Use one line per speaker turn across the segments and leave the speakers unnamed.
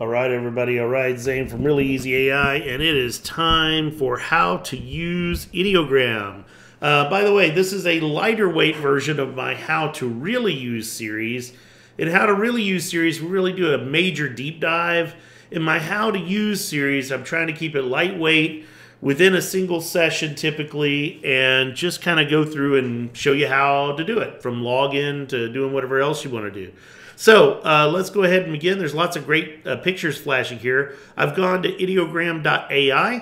All right, everybody. All right, Zane from Really Easy AI, and it is time for how to use ideogram. Uh, by the way, this is a lighter weight version of my How to Really Use series. In How to Really Use series, we really do a major deep dive. In my How to Use series, I'm trying to keep it lightweight within a single session typically and just kind of go through and show you how to do it from login to doing whatever else you want to do. So uh, let's go ahead and begin. There's lots of great uh, pictures flashing here. I've gone to ideogram.ai.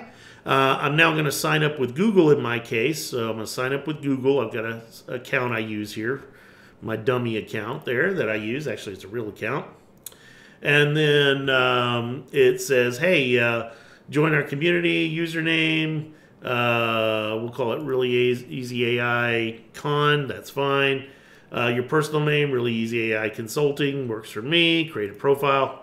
Uh, I'm now going to sign up with Google in my case. So I'm going to sign up with Google. I've got an account I use here, my dummy account there that I use. Actually, it's a real account. And then um, it says, hey, uh, join our community, username. Uh, we'll call it Really Easy AI Con. That's fine. Uh, your personal name, really easy AI consulting, works for me. Create a profile.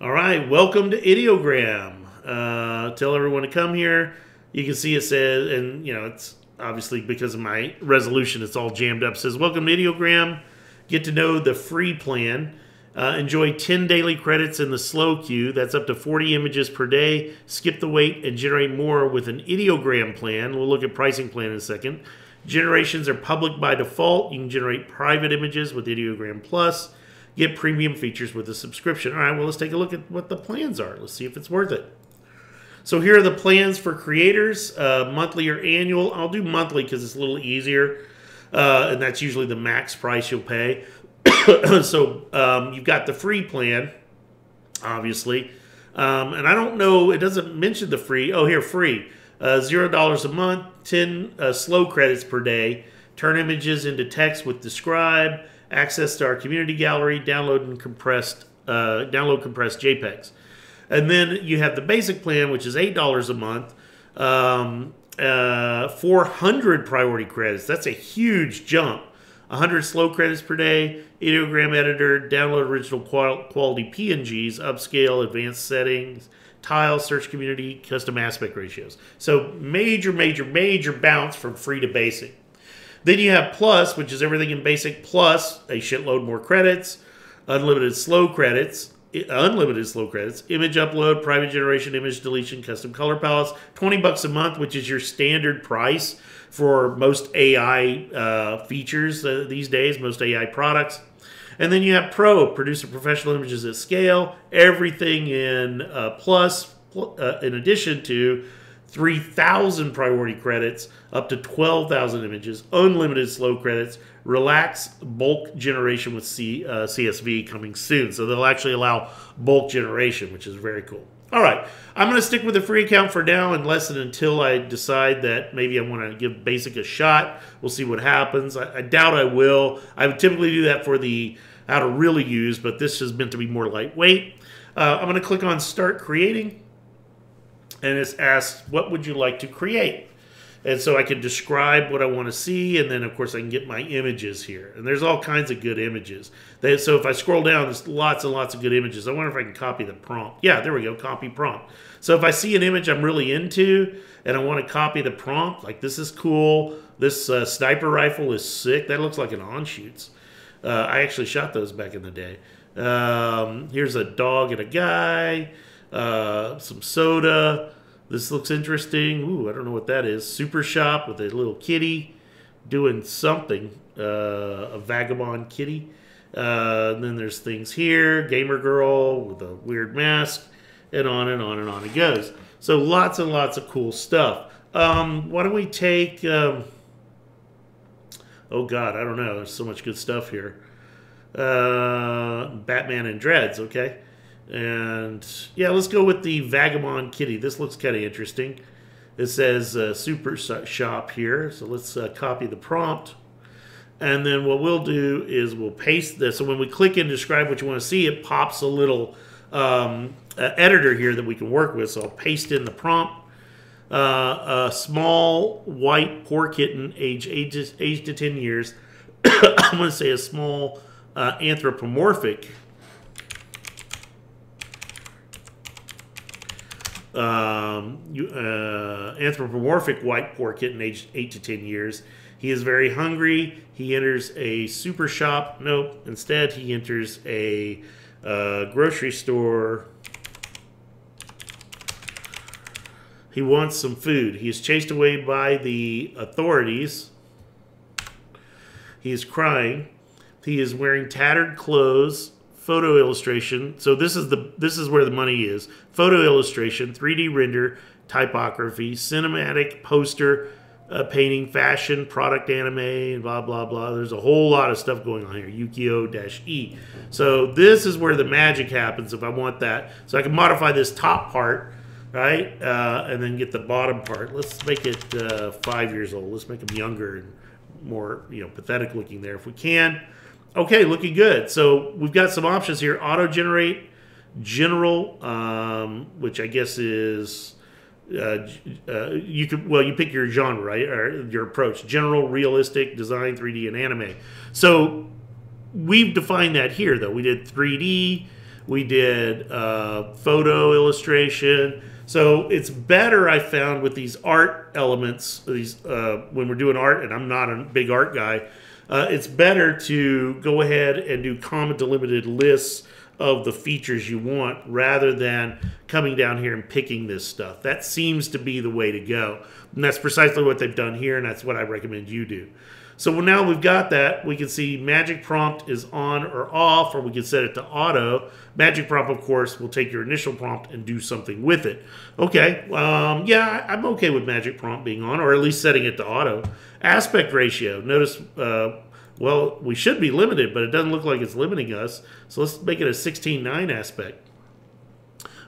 All right, welcome to Ideogram. Uh, tell everyone to come here. You can see it says, and you know, it's obviously because of my resolution, it's all jammed up. It says, Welcome to Ideogram. Get to know the free plan. Uh, enjoy 10 daily credits in the slow queue. That's up to 40 images per day. Skip the wait and generate more with an ideogram plan. We'll look at pricing plan in a second. Generations are public by default. You can generate private images with Ideogram Plus. Get premium features with a subscription. All right, well, let's take a look at what the plans are. Let's see if it's worth it. So here are the plans for creators, uh, monthly or annual. I'll do monthly because it's a little easier, uh, and that's usually the max price you'll pay. so um, you've got the free plan, obviously. Um, and I don't know, it doesn't mention the free. Oh, here, free uh, $0 a month, 10 uh, slow credits per day, turn images into text with Describe, access to our community gallery, download and compressed, uh, download compressed JPEGs. And then you have the basic plan, which is $8 a month, um, uh, 400 priority credits. That's a huge jump. 100 slow credits per day, ideogram editor, download original quality PNGs, upscale, advanced settings, tile, search community, custom aspect ratios. So major, major, major bounce from free to basic. Then you have plus, which is everything in basic plus a shitload more credits, unlimited slow credits, unlimited slow credits, image upload, private generation, image deletion, custom color palettes, 20 bucks a month, which is your standard price for most AI uh, features uh, these days, most AI products. And then you have Pro, produce professional images at scale, everything in uh, plus, uh, in addition to 3,000 priority credits, up to 12,000 images, unlimited slow credits, relax bulk generation with C, uh, CSV coming soon. So they'll actually allow bulk generation, which is very cool. All right, I'm going to stick with the free account for now unless and until I decide that maybe I want to give Basic a shot. We'll see what happens. I, I doubt I will. I would typically do that for the how to really use, but this is meant to be more lightweight. Uh, I'm going to click on Start Creating, and it asks, what would you like to create? And so I can describe what I want to see, and then of course I can get my images here. And there's all kinds of good images. They, so if I scroll down, there's lots and lots of good images. I wonder if I can copy the prompt. Yeah, there we go, copy prompt. So if I see an image I'm really into, and I want to copy the prompt, like this is cool, this uh, sniper rifle is sick, that looks like an Anschutz. Uh, I actually shot those back in the day. Um, here's a dog and a guy, uh, some soda, this looks interesting. Ooh, I don't know what that is. Super shop with a little kitty doing something. Uh, a vagabond kitty. Uh, then there's things here. Gamer girl with a weird mask. And on and on and on it goes. So lots and lots of cool stuff. Um, why don't we take... Um, oh, God, I don't know. There's so much good stuff here. Uh, Batman and Dreads, okay. And yeah, let's go with the Vagabond Kitty. This looks kind of interesting. It says uh, Super Shop here. So let's uh, copy the prompt. And then what we'll do is we'll paste this. So when we click and describe what you want to see, it pops a little um, uh, editor here that we can work with. So I'll paste in the prompt. Uh, a small white poor kitten, age, age, age to 10 years. I'm going to say a small uh, anthropomorphic um, uh, anthropomorphic white poor kitten aged 8 to 10 years. He is very hungry. He enters a super shop. Nope. Instead, he enters a Uh, grocery store. He wants some food. He is chased away by the authorities. He is crying. He is wearing tattered clothes. Photo illustration. So this is the this is where the money is. Photo illustration, 3D render, typography, cinematic poster, uh, painting, fashion, product anime, and blah blah blah. There's a whole lot of stuff going on here. Ukiyo-e. So this is where the magic happens. If I want that, so I can modify this top part, right, uh, and then get the bottom part. Let's make it uh, five years old. Let's make them younger and more, you know, pathetic looking there if we can. Okay, looking good. So we've got some options here. Auto generate, general, um, which I guess is uh, uh, you could well you pick your genre right? Or your approach. General realistic design 3d and anime. So we've defined that here though. We did 3d we did uh, photo illustration. So it's better i found with these art elements these uh, when we're doing art and i'm not a big art guy uh, it's better to go ahead and do comma delimited lists of the features you want rather than coming down here and picking this stuff. That seems to be the way to go. And that's precisely what they've done here, and that's what I recommend you do. So now we've got that. We can see magic prompt is on or off, or we can set it to auto. Magic prompt, of course, will take your initial prompt and do something with it. Okay, um, yeah, I'm okay with magic prompt being on, or at least setting it to auto. Aspect ratio. Notice uh, well, we should be limited, but it doesn't look like it's limiting us. So let's make it a 16.9 aspect.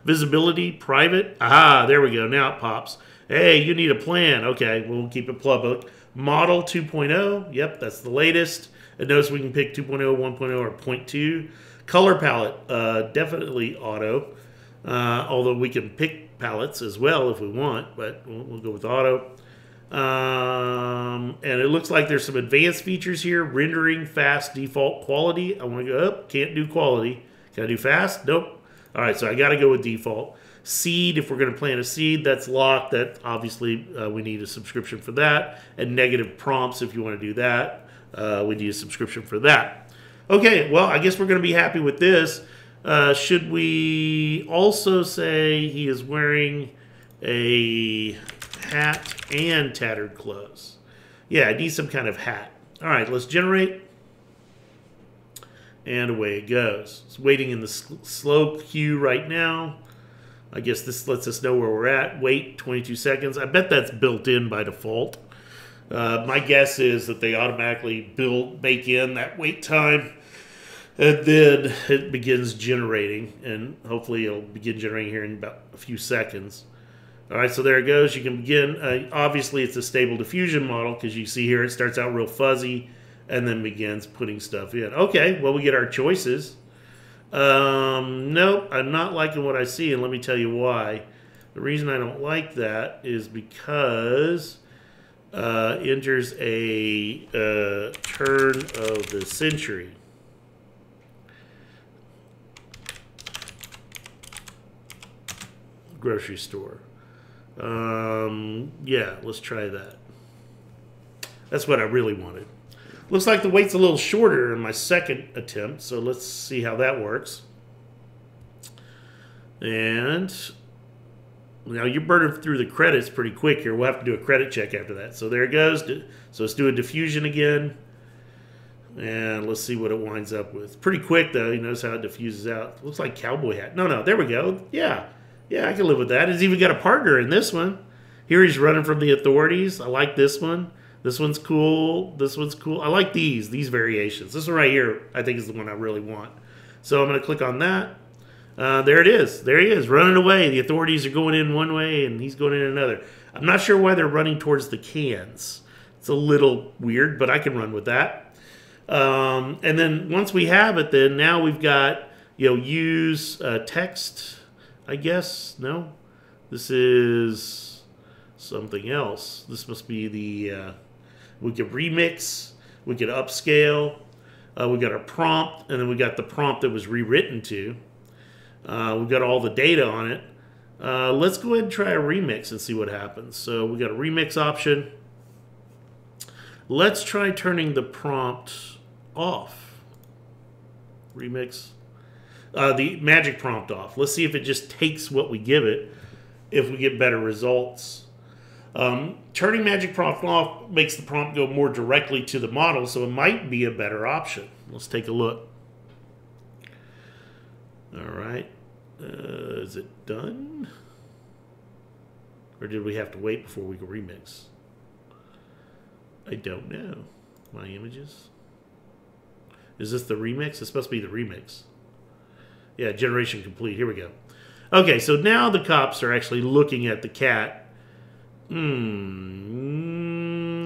Visibility, private. Ah, there we go. Now it pops. Hey, you need a plan. Okay, we'll keep it public. Model 2.0. Yep, that's the latest. And notice we can pick 2.0, 1.0, or 0.2. Color palette, uh, definitely auto. Uh, although we can pick palettes as well if we want, but we'll, we'll go with auto. Um, and it looks like there's some advanced features here. Rendering fast default quality. I want to go up. Can't do quality. Can I do fast? Nope. All right, so I got to go with default. Seed, if we're going to plant a seed, that's locked. That obviously uh, we need a subscription for that. And negative prompts, if you want to do that, uh, we need a subscription for that. Okay, well, I guess we're going to be happy with this. Uh, should we also say he is wearing a hat and tattered clothes. Yeah, I need some kind of hat. All right, let's generate. And away it goes. It's waiting in the slow queue right now. I guess this lets us know where we're at. Wait 22 seconds. I bet that's built in by default. Uh, my guess is that they automatically build, bake in that wait time. And then it begins generating. And hopefully it'll begin generating here in about a few seconds. All right, so there it goes. You can begin. Uh, obviously, it's a stable diffusion model because you see here it starts out real fuzzy and then begins putting stuff in. Okay, well, we get our choices. Um, nope, I'm not liking what I see, and let me tell you why. The reason I don't like that is because uh, enters a uh, turn of the century. Grocery store. Um, yeah, let's try that. That's what I really wanted. Looks like the wait's a little shorter in my second attempt, so let's see how that works. And now you're burning through the credits pretty quick here. We'll have to do a credit check after that. So there it goes. So let's do a diffusion again. And let's see what it winds up with. Pretty quick, though. You notice how it diffuses out. Looks like cowboy hat. No, no, there we go. Yeah. Yeah, I can live with that. He's even got a partner in this one. Here he's running from the authorities. I like this one. This one's cool. This one's cool. I like these, these variations. This one right here, I think is the one I really want. So I'm going to click on that. Uh, there it is. There he is, running away. The authorities are going in one way and he's going in another. I'm not sure why they're running towards the cans. It's a little weird, but I can run with that. Um, and then once we have it, then now we've got, you know, use uh, text I guess. No? This is something else. This must be the. Uh, we could remix, we could upscale. Uh, we got a prompt, and then we got the prompt that was rewritten to. Uh, we got all the data on it. Uh, let's go ahead and try a remix and see what happens. So we got a remix option. Let's try turning the prompt off. Remix uh, the magic prompt off. Let's see if it just takes what we give it, if we get better results. Um, turning magic prompt off makes the prompt go more directly to the model, so it might be a better option. Let's take a look. All right. Uh, is it done? Or did we have to wait before we could remix? I don't know. My images. Is this the remix? It's supposed to be the remix. Yeah, generation complete. Here we go. Okay, so now the cops are actually looking at the cat. Hmm.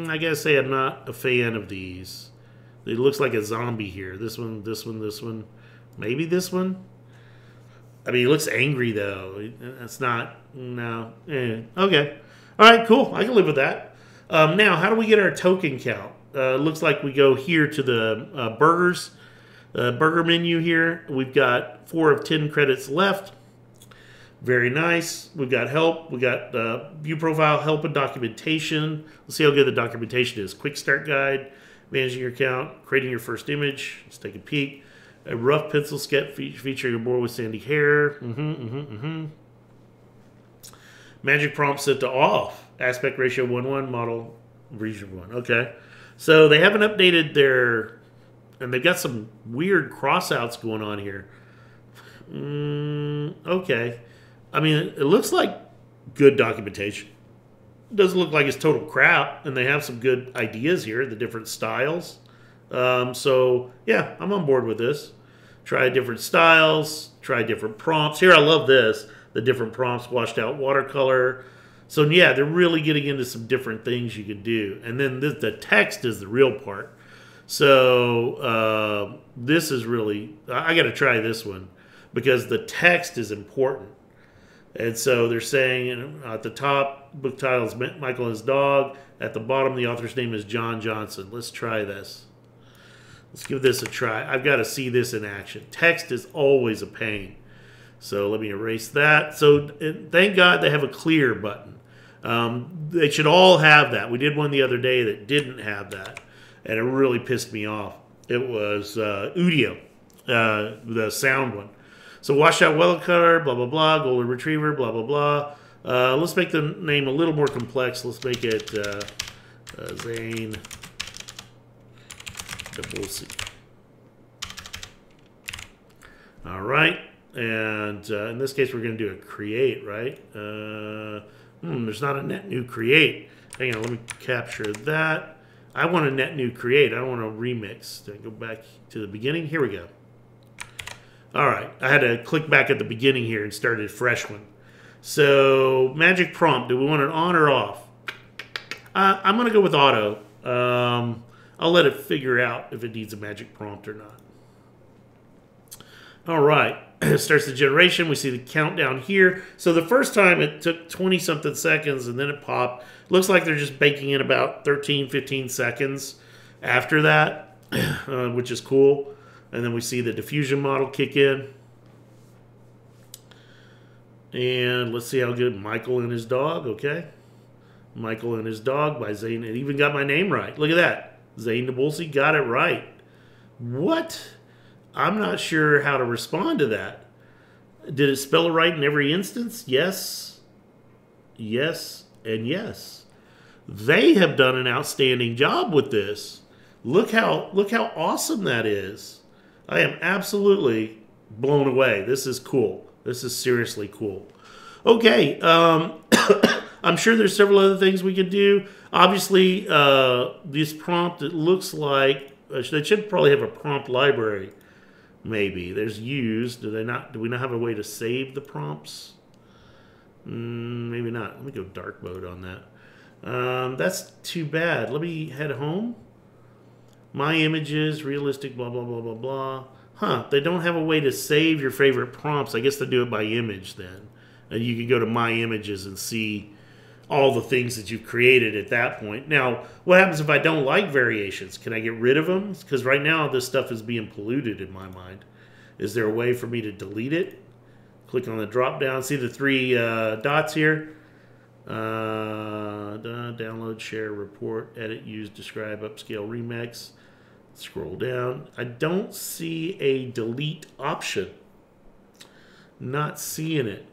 I gotta say I'm not a fan of these. It looks like a zombie here. This one, this one, this one. Maybe this one? I mean, he looks angry though. That's not no. Eh. Okay. All right. Cool. I can live with that. Um, now, how do we get our token count? Uh, looks like we go here to the uh, burgers, uh, burger menu here. We've got four of ten credits left. Very nice. We've got help. We got uh, view profile, help, and documentation. Let's see how good the documentation is. Quick start guide, managing your account, creating your first image. Let's take a peek a rough pencil sketch featuring a boy with sandy hair. Mm-hmm, mm-hmm, mm-hmm. Magic prompt set to off. Aspect ratio 1 1, model region 1. Okay. So they haven't updated their. And they've got some weird crossouts going on here. Mm, okay. I mean, it looks like good documentation. It doesn't look like it's total crap. And they have some good ideas here, the different styles. Um, so yeah, I'm on board with this. Try different styles, try different prompts. Here, I love this the different prompts, washed out watercolor. So yeah, they're really getting into some different things you can do. And then this, the text is the real part. So uh, this is really I, I got to try this one because the text is important. And so they're saying at the top, book title is Michael and his dog. At the bottom, the author's name is John Johnson. Let's try this. Let's give this a try. I've got to see this in action. Text is always a pain. So let me erase that. So thank God they have a clear button. Um, they should all have that. We did one the other day that didn't have that, and it really pissed me off. It was uh, Udio, uh, the sound one. So washout out watercolor, blah blah blah, golden retriever, blah blah blah. Uh, let's make the name a little more complex. Let's make it uh, uh, Zane we'll see. All right, and uh, in this case, we're going to do a create, right? Uh, hmm, there's not a net new create. Hang on, let me capture that. I want a net new create. I don't want to remix. Go back to the beginning? Here we go. All right, I had to click back at the beginning here and start a fresh one. So magic prompt, do we want it on or off? Uh, I'm going to go with auto. Um, I'll let it figure out if it needs a magic prompt or not. All right, starts the generation. We see the countdown here. So the first time it took 20 something seconds and then it popped. Looks like they're just baking in about 13, 15 seconds after that, uh, which is cool. And then we see the diffusion model kick in. And let's see how good Michael and his dog, okay? Michael and his dog by Zane. It even got my name right. Look at that. Zane Nabulsi got it right. What? I'm not sure how to respond to that. Did it spell it right in every instance? Yes. Yes, and yes. They have done an outstanding job with this. Look how look how awesome that is. I am absolutely blown away. This is cool. This is seriously cool. Okay, um, I'm sure there's several other things we could do. Obviously, uh, this prompt, it looks like uh, they should probably have a prompt library. Maybe there's used. Do they not? Do we not have a way to save the prompts? Mm, maybe not. Let me go dark mode on that. Um, that's too bad. Let me head home. My images, realistic, blah blah blah blah blah. Huh? They don't have a way to save your favorite prompts. I guess they do it by image then, and you can go to my images and see all the things that you've created at that point. Now, what happens if I don't like variations? Can I get rid of them? Because right now this stuff is being polluted in my mind. Is there a way for me to delete it? Click on the drop down. See the three uh, dots here? Uh, download, share, report, edit, use, describe, upscale, remix. Scroll down. I don't see a delete option. Not seeing it.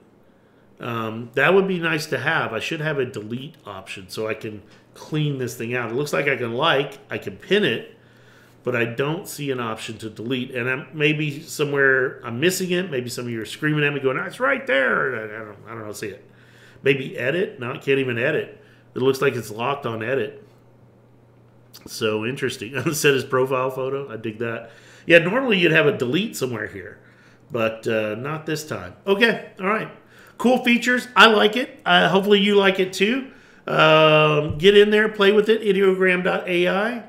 Um, that would be nice to have. I should have a delete option so I can clean this thing out. It looks like I can like, I can pin it, but I don't see an option to delete. And I'm, maybe somewhere I'm missing it. Maybe some of you are screaming at me going, it's right there. I don't, I don't know, see it. Maybe edit. No, can't even edit. It looks like it's locked on edit. So interesting. Set his profile photo. I dig that. Yeah, normally you'd have a delete somewhere here, but uh, not this time. Okay, all right. Cool features. I like it. Uh, hopefully you like it too. Um, get in there, play with it. Ideogram.ai.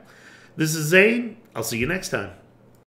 This is Zane. I'll see you next time.